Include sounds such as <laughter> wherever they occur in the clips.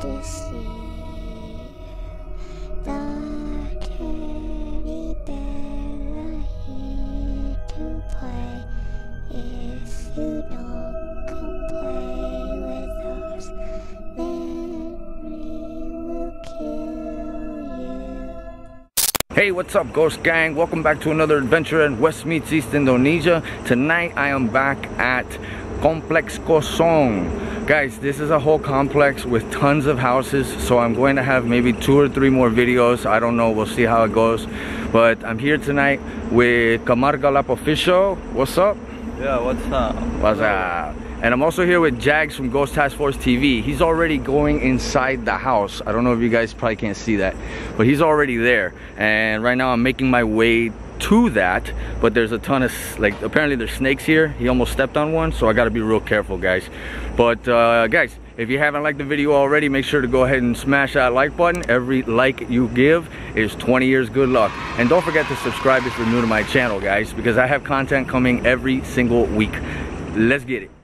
Hey, what's up, Ghost Gang? Welcome back to another adventure in West Meets East Indonesia. Tonight, I am back at Kompleks Kosong. Guys, this is a whole complex with tons of houses, so I'm going to have maybe two or three more videos. I don't know, we'll see how it goes. But I'm here tonight with KamarGelap Official. What's up? Yeah, what's up? What's up? And I'm also here with Jags from Ghost Task Force TV. He's already going inside the house. I don't know if you guys probably can't see that, but he's already there. And right now I'm making my way to that, but there's a ton of, like, apparently there's snakes here. He almost stepped on one, so I gotta be real careful, guys. But, uh, guys, if you haven't liked the video already, make sure to go ahead and smash that like button. Every like you give is 20 years good luck. And don't forget to subscribe if you're new to my channel, guys, because I have content coming every single week. Let's get it.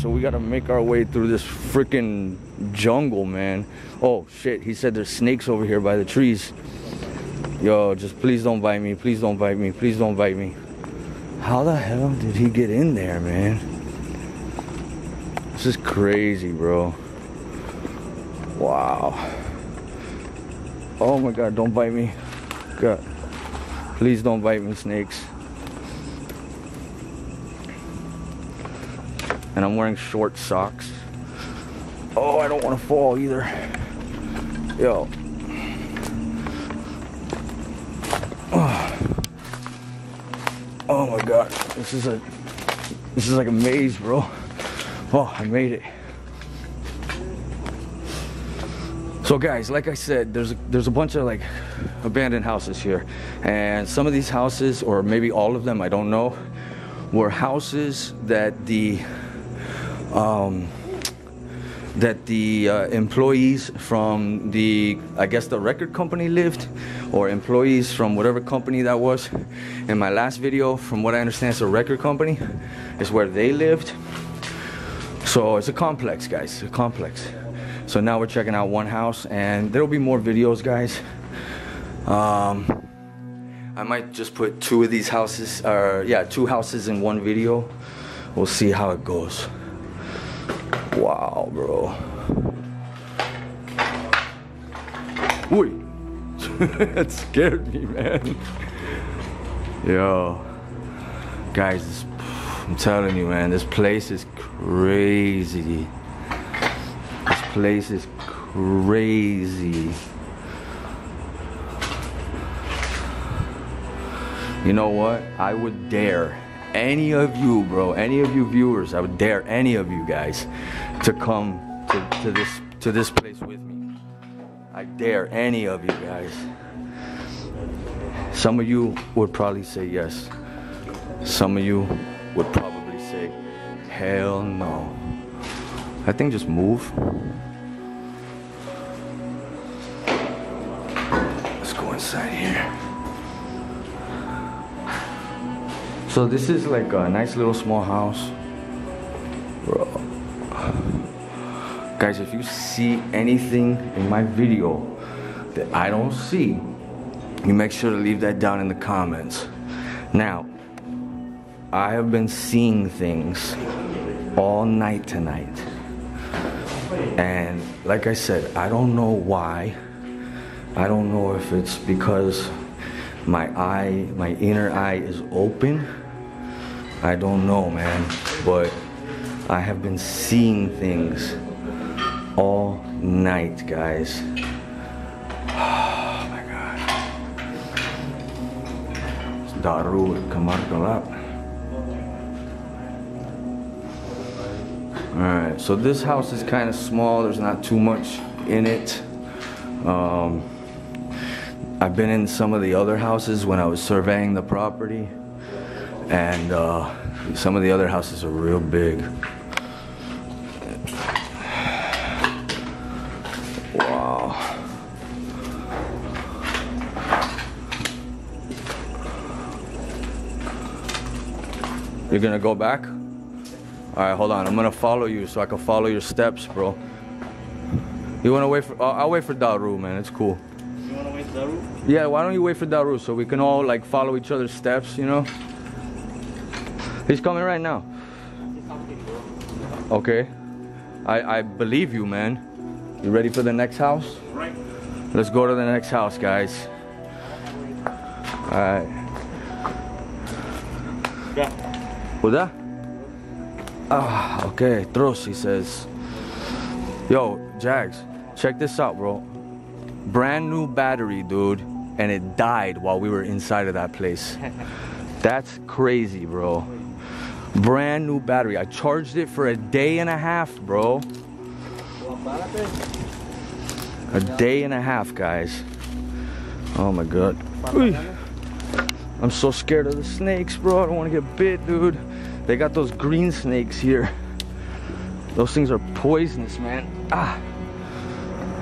So we gotta make our way through this freaking jungle, man. Oh shit, he said there's snakes over here by the trees. Yo, just please don't bite me, please don't bite me, please don't bite me. How the hell did he get in there, man? This is crazy, bro. Wow. Oh my god, don't bite me. God. Please don't bite me, snakes. And I'm wearing short socks. Oh, I don't want to fall either. Yo. Oh. my god, this is a this is like a maze, bro. Oh, I made it. So guys, like I said, there's a, there's a bunch of like abandoned houses here, and some of these houses, or maybe all of them, I don't know, were houses that the um, that the uh, employees from the, I guess the record company lived, or employees from whatever company that was. In my last video, from what I understand, it's a record company, is where they lived. So it's a complex, guys, a complex. So now we're checking out one house, and there'll be more videos, guys. Um, I might just put two of these houses, or yeah, two houses in one video. We'll see how it goes. Wow, bro. Oi. <laughs> that scared me, man. Yo. Guys, this, I'm telling you, man, this place is crazy. This place is crazy. You know what? I would dare any of you, bro, any of you viewers, I would dare any of you guys to come to, to this to this place with me. I dare any of you guys. Some of you would probably say yes. Some of you would probably say, hell no. I think just move. Let's go inside here. So this is like a nice little small house. Guys, if you see anything in my video that I don't see, you make sure to leave that down in the comments. Now, I have been seeing things all night tonight. And like I said, I don't know why. I don't know if it's because my eye, my inner eye is open. I don't know, man. But I have been seeing things all night, guys. Oh my god. Daru kamar. Alright, so this house is kind of small. There's not too much in it. Um, I've been in some of the other houses when I was surveying the property, and uh, some of the other houses are real big. You're gonna go back? All right, hold on. I'm gonna follow you so I can follow your steps, bro. You wanna wait for? Uh, I'll wait for Daru, man. It's cool. You wanna wait for Daru? Yeah, why don't you wait for Daru so we can all like follow each other's steps, you know? He's coming right now. Okay. I I believe you, man. You ready for the next house? Right. Let's go to the next house, guys. All right. That? Ah, okay. Tros, he says. Yo, Jags, check this out, bro. Brand new battery, dude, and it died while we were inside of that place. <laughs> That's crazy, bro. Brand new battery. I charged it for a day and a half, bro. A day and a half, guys. Oh my god. I'm so scared of the snakes, bro. I don't want to get bit, dude. They got those green snakes here. Those things are poisonous, man. Ah.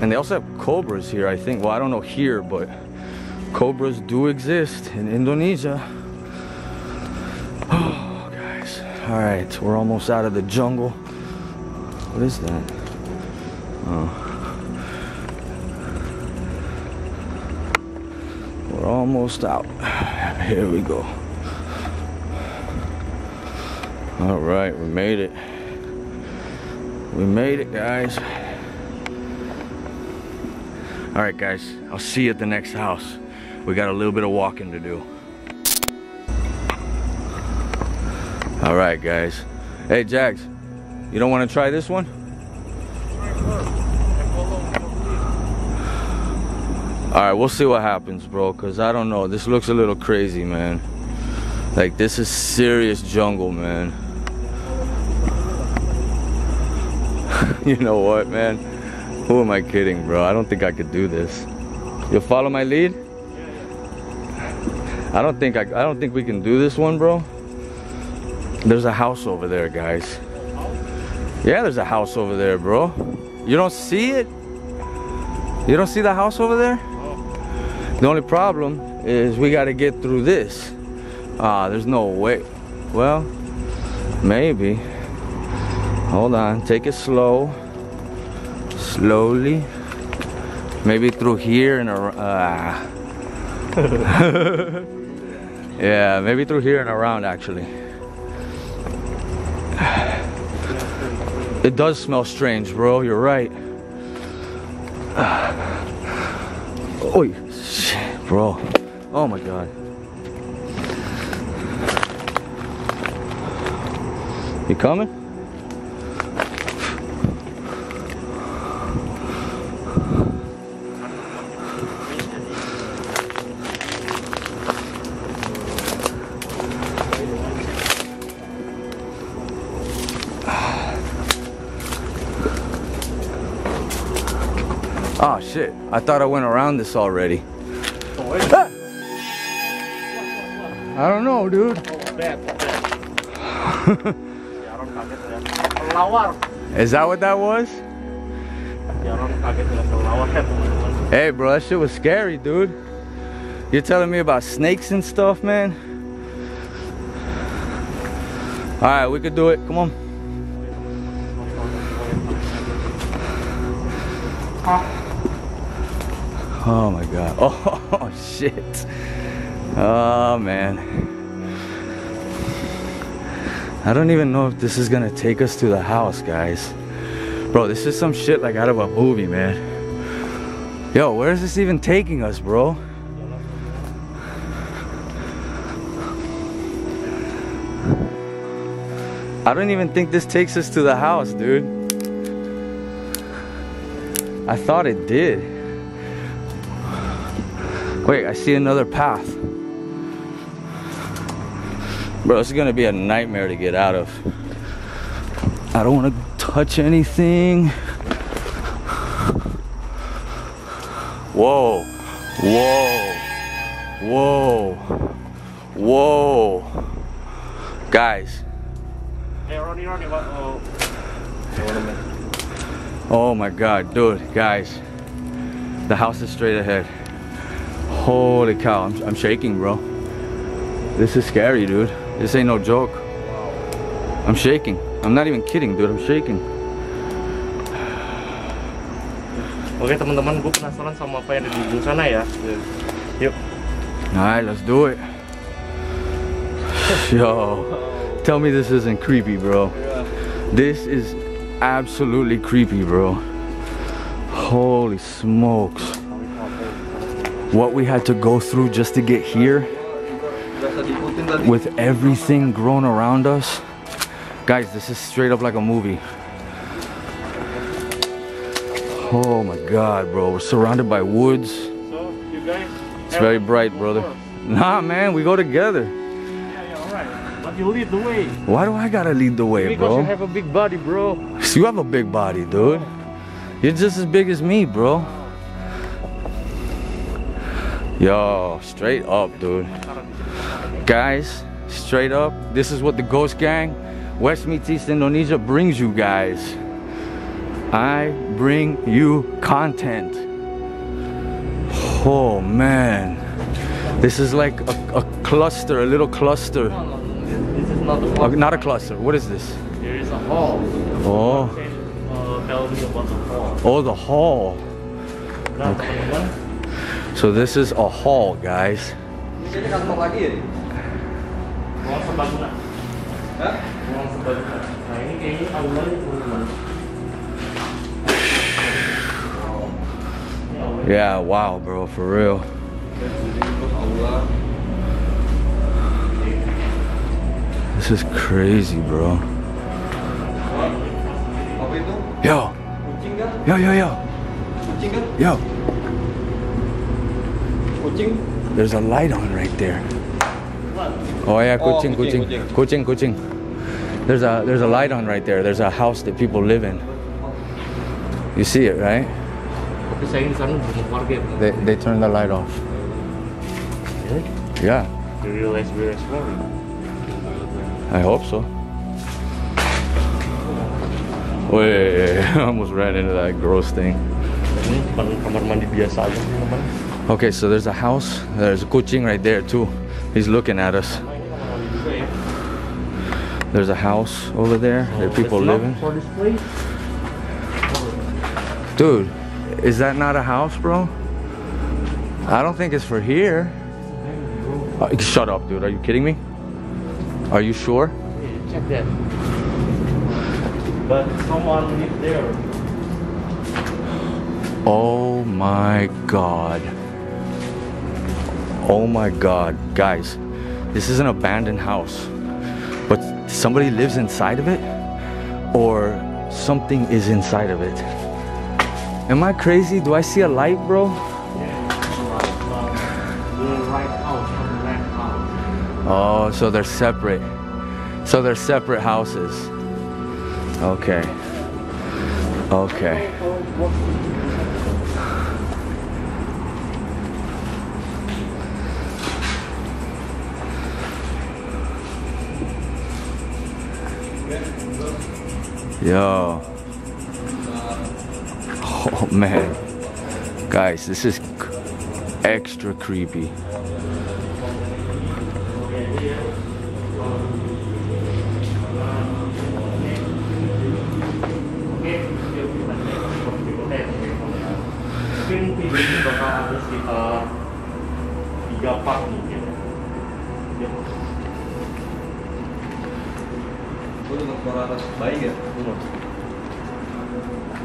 And they also have cobras here, I think. Well, I don't know here, but cobras do exist in Indonesia. Oh, guys. All right, we're almost out of the jungle. What is that? Oh. We're almost out. <sighs> Here we go. All right, we made it. We made it, guys. All right, guys, I'll see you at the next house. We got a little bit of walking to do. All right, guys. Hey, Jags, you don't want to try this one? All right, we'll see what happens, bro, because I don't know. This looks a little crazy, man. Like, this is serious jungle, man. <laughs> you know what, man? Who am I kidding, bro? I don't think I could do this. You'll follow my lead? I don't think I, I don't think we can do this one, bro. There's a house over there, guys. Yeah, there's a house over there, bro. You don't see it? You don't see the house over there? The only problem is we got to get through this. Ah, there's no way. Well, maybe. Hold on, take it slow. Slowly. Maybe through here and around. Ah. <laughs> yeah, maybe through here and around actually. It does smell strange, bro. You're right. <sighs> Oh, shit, bro. Oh my god. You coming? I thought I went around this already. Ah! I don't know, dude. <laughs> Is that what that was? Ya orang kaget lihat kelawar ya teman-teman. Hey, bro, that shit was scary, dude. You're telling me about snakes and stuff, man? All right, we could do it. Come on. Oh my god. <laughs> Oh shit. Oh man. I don't even know if this is gonna take us to the house, guys. Bro, this is some shit like out of a movie, man. Yo, where is this even taking us, bro? I don't even think this takes us to the house, dude. I thought it did. Wait, I see another path. Bro, this is gonna be a nightmare to get out of. I don't wanna touch anything. Whoa, whoa, whoa, whoa. Guys, Eh, Ronnie, Ronnie, what? Oh. Ya, what a minute. oh my god, dude, guys. The house is straight ahead. Holy cow, I'm, I'm shaking, bro. This is scary, dude. This ain't no joke. I'm shaking. I'm not even kidding, dude. I'm shaking. Oke teman-teman, gue penasaran sama apa yang ada di ujung sana ya. Yuk. Alright, let's do it. <sighs> Yo, tell me this isn't creepy, bro. This is absolutely creepy, bro. Holy smokes. What we had to go through just to get here with everything grown around us. Guys, this is straight up like a movie. Oh my god, bro. We're surrounded by woods. So, you guys. It's very bright, brother. Nah, man, we go together. Yeah, yeah, alright. But you lead the way. Why do I gotta lead the way, Because you have a big body, bro. You have a big body, dude. You're just as big as me, bro. Yo, straight up, dude. Guys, straight up, this is what the Ghost Gang, West Meets East Indonesia brings you guys. I bring you content. Oh man. This is like a, a cluster, a little cluster. This is not Uh, not a cluster. What is this? There is a hall. Oh, uh, tell me about the hall. oh, the hall. Teman-teman. So this is a hall, guys. Yeah, wow, bro, for real. This is crazy, bro. Yo, yo, yo, yo, yo. There's a light on right there. Oh yeah, Oh, kucing, kucing, kucing, kucing, kucing. There's a there's a light on right there. There's a house that people live in. You see it, right? Tapi saya di sana banyak warga ya. They they turn the light off. Really? Yeah, You realize we're exploring. I hope so. Wait, <laughs> I almost ran into that gross thing. Ini kamar mandi biasa aja teman-teman. Okay, so there's a house. There's a kucing right there too. He's looking at us. Nah, ini kamar mandi juga ya. There's a house over there that people Let's live in. look For this place. Dude, is that not a house, bro? I don't think it's for here. Uh, shut up, dude. Are you kidding me? Are you sure? Yeah, check that. But someone live there. Oh my god. Oh my god. Guys, this is an abandoned house. But somebody lives inside of it? Or something is inside of it? Am I crazy? Do I see a light, bro? Oh, so they're separate. So they're separate houses. Okay. Okay. Yo. Oh man. Guys, this is extra creepy.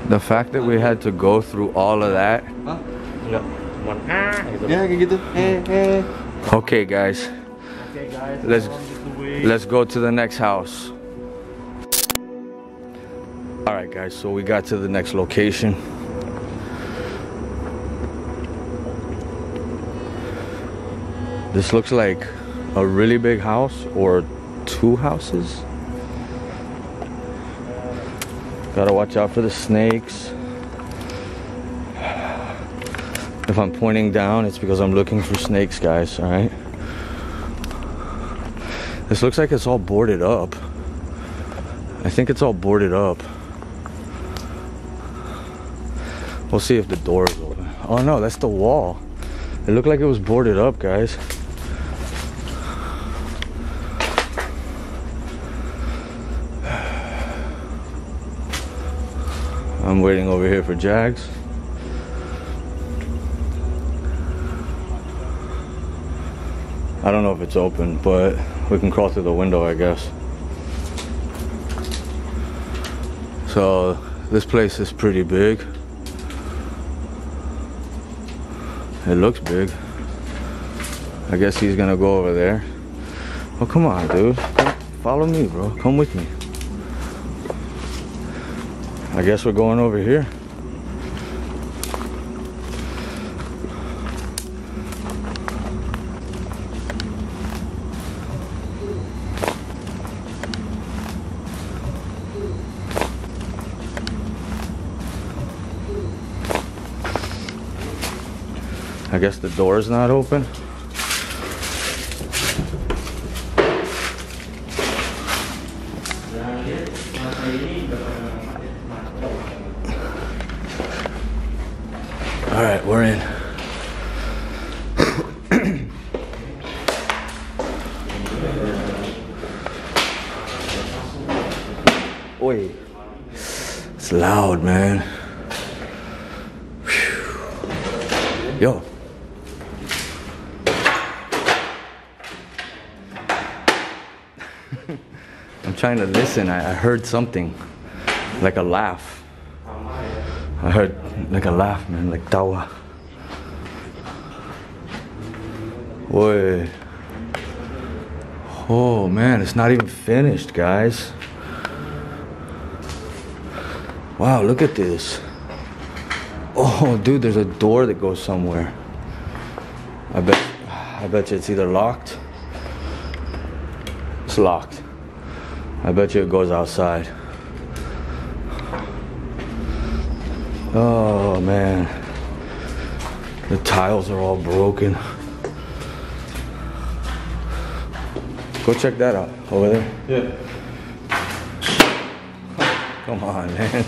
The fact that we had to go through all of that Hah? Enggak, cuman ah gitu. Ya kayak gitu. Eh eh. Okay, guys, Oke guys, Let's- on the way. let's go to the next house. All right, guys, so we got to the next location. This looks like a really big house or two houses. Gotta watch out for the snakes. If I'm pointing down, it's because I'm looking for snakes, guys, alright? This looks like it's all boarded up. I think it's all boarded up. We'll see if the door is open. Oh no, that's the wall. It looked like it was boarded up, guys. I'm waiting over here for Jags. I don't know if it's open, but we can crawl through the window, I guess. So, this place is pretty big. It looks big. I guess he's gonna go over there. Oh, come on, dude. Come- Follow me, bro. Come with me. I guess we're going over here. I guess the door is not open. Dan dia masa ini bakal All right, we're in. Oi. It's loud, man. Yo. <laughs> I'm trying to listen. I, I heard something like a laugh. I heard like a laugh, man, like tawa. Boy. Oh man, it's not even finished, guys. Wow, look at this. Oh, dude, there's a door that goes somewhere. I bet, I bet you it's either locked. It's locked. I bet you it goes outside. Oh man. The tiles are all broken. Go check that out over there. Yeah. Come on, man.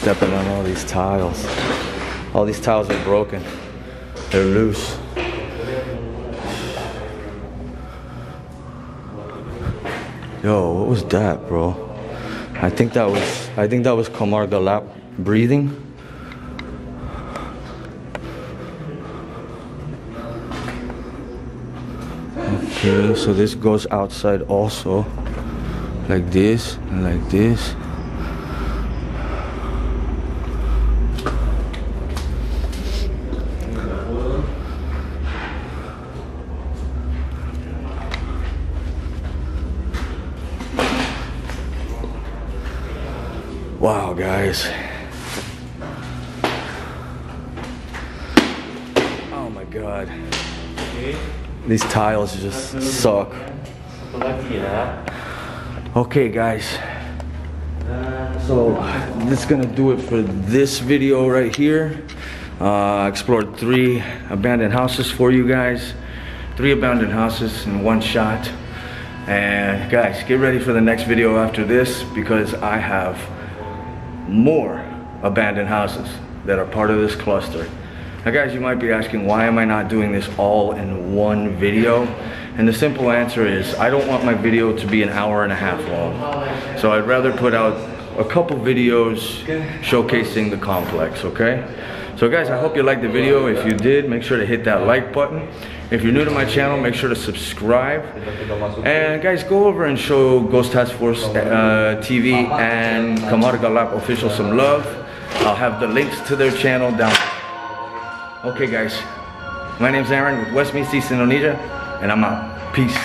Stepping on all these tiles. All these tiles are broken. They're loose. Yo, what was that, bro? I think that was I think that was KamarGelap breathing. Okay, so this goes outside also. Like this and like this. These tiles just suck. Okay, guys. So this is gonna do it for this video right here. Uh, explored three abandoned houses for you guys. Three abandoned houses in one shot. And guys, get ready for the next video after this because I have more abandoned houses that are part of this cluster. Now guys, you might be asking, why am I not doing this all in one video? And the simple answer is, I don't want my video to be an hour and a half long. So I'd rather put out a couple videos showcasing the complex, okay? So guys, I hope you liked the video. If you did, make sure to hit that like button. If you're new to my channel, make sure to subscribe. And guys, go over and show Ghost Task Force uh, TV and KamarGelap official some love. I'll have the links to their channel down. Okay, guys. My name's Aaron with West Meets East Indonesia, and I'm out. Peace.